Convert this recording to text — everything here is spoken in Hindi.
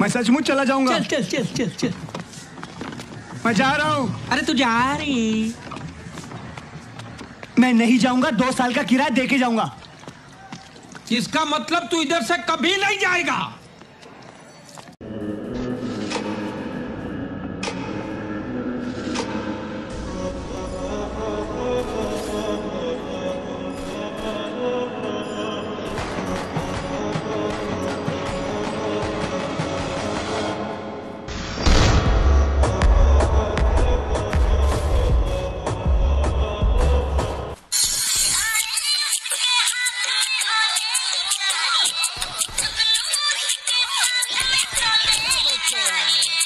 मैं सचमुच चला जाऊँगा। चल चल चल चल चल। मैं जा रहा हूँ। अरे तू जा रही। मैं नहीं जाऊँगा दो साल का किराया दे के जाऊँगा। इसका मतलब तू इधर से कभी नहीं जाएगा। Wow.